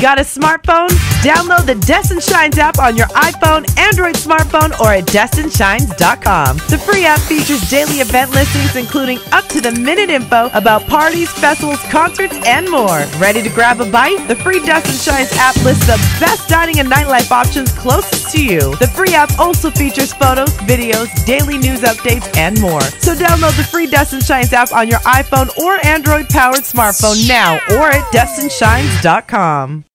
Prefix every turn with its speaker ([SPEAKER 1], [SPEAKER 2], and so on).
[SPEAKER 1] Got a smartphone? Download the Destin Shines app on your iPhone, Android smartphone, or at DestinShines.com. The free app features daily event listings, including up to the minute info about parties, festivals, concerts, and more. Ready to grab a bite? The free Destin Shines app lists the best dining and nightlife options closest to you. The free app also features photos, videos, daily news updates, and more. So download the free Destin Shines app on your iPhone or Android powered smartphone now or at DestinShines.com.